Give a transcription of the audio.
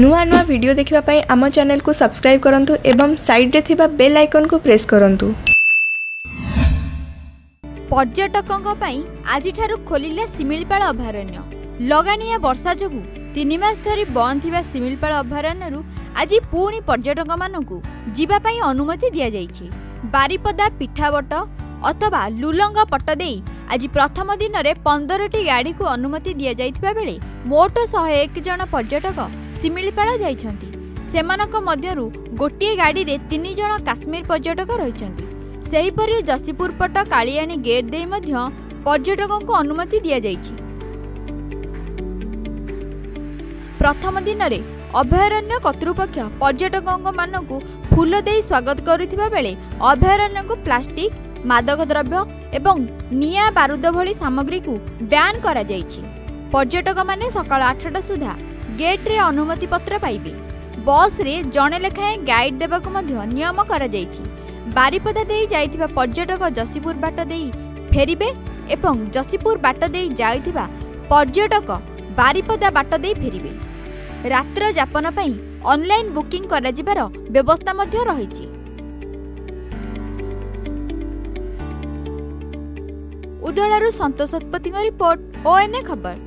ନୂଆ ନୂଆ ଭିଡ଼ିଓ ଦେଖିବା ପାଇଁ ଆମ ଚ୍ୟାନେଲକୁ ସବସ୍କ୍ରାଇବ୍ କରନ୍ତୁ ଏବଂ ସାଇଡ଼୍ରେ ଥିବା ବେଲ୍ ଆଇକନ୍କୁ ପ୍ରେସ୍ କରନ୍ତୁ। ପର୍ଯ୍ୟଟକଙ୍କ ପାଇଁ ଆଜିଠାରୁ ଖୋଲିଲା ଶିମିଳିପାଳ ଅଭୟାରଣ୍ୟ। ଲଗାଣିଆ ବର୍ଷା ଯୋଗୁଁ ତିନି ମାସ ଧରି ବନ୍ଦ ଥିବା ଶିମିଳିପାଳ ଅଭୟାରଣ୍ୟରୁ ଆଜି ପୁଣି ପର୍ଯ୍ୟଟକମାନଙ୍କୁ ଯିବା ପାଇଁ ଅନୁମତି ଦିଆଯାଇଛି। ବାରିପଦା ପିଠାବଟ ଅଥବା ଲୁଲଙ୍ଗ ପଟ ଦେଇ ଆଜି ପ୍ରଥମ ଦିନରେ ପନ୍ଦରଟି ଗାଡ଼ିକୁ ଅନୁମତି ଦିଆଯାଇଥିବା ବେଳେ ମୋଟ ଶହେ ଏକ ଜଣ ପର୍ଯ୍ୟଟକ ଶିମିଳିପାଳ ଯାଇଛନ୍ତି। ସେମାନଙ୍କ ମଧ୍ୟରୁ ଗୋଟିଏ ଗାଡ଼ିରେ ତିନି ଜଣ କାଶ୍ମୀର ପର୍ଯ୍ୟଟକ ରହିଛନ୍ତି। ସେହିପରି ଯଶୀପୁର ପଟ କାଳିଆଣୀ ଗେଟ୍ ଦେଇ ମଧ୍ୟ ପର୍ଯ୍ୟଟକଙ୍କୁ ଅନୁମତି ଦିଆଯାଇଛି। ପ୍ରଥମ ଦିନରେ ଅଭୟାରଣ୍ୟ କର୍ତ୍ତୃପକ୍ଷ ପର୍ଯ୍ୟଟକମାନଙ୍କୁ ଫୁଲ ଦେଇ ସ୍ୱାଗତ କରୁଥିବା ବେଳେ ଅଭୟାରଣ୍ୟକୁ ପ୍ଲାଷ୍ଟିକ୍ ମାଦକ ଦ୍ରବ୍ୟ ଏବଂ ନିଆଁ ବାରୁଦ ଭଳି ସାମଗ୍ରୀକୁ ବ୍ୟାନ୍ କରାଯାଇଛି। ପର୍ଯ୍ୟଟକମାନେ ସକାଳ ଆଠଟା ସୁଦ୍ଧା ଗେଟ୍ରେ ଅନୁମତି ପତ୍ର ପାଇବେ। ବସ୍ରେ ଜଣେ ଲେଖାଏଁ ଗାଇଡ୍ ଦେବାକୁ ମଧ୍ୟ ନିୟମ କରାଯାଇଛି। ବାରିପଦା ଦେଇ ଯାଇଥିବା ପର୍ଯ୍ୟଟକ ଯଶୀପୁର ବାଟ ଦେଇ ଫେରିବେ ଏବଂ ଯଶୀପୁର ବାଟ ଦେଇ ଯାଇଥିବା ପର୍ଯ୍ୟଟକ ବାରିପଦା ବାଟ ଦେଇ ଫେରିବେ। ରାତ୍ର ଯାପନ ପାଇଁ ଅନଲାଇନ୍ ବୁକିଂ କରାଯିବାର ବ୍ୟବସ୍ଥା ମଧ୍ୟ ରହିଛି। ଉଦଳାରୁ ସନ୍ତୋଷ ଶତପଥୀଙ୍କ ରିପୋର୍ଟ ଓଏନ୍ଏ ଖବର।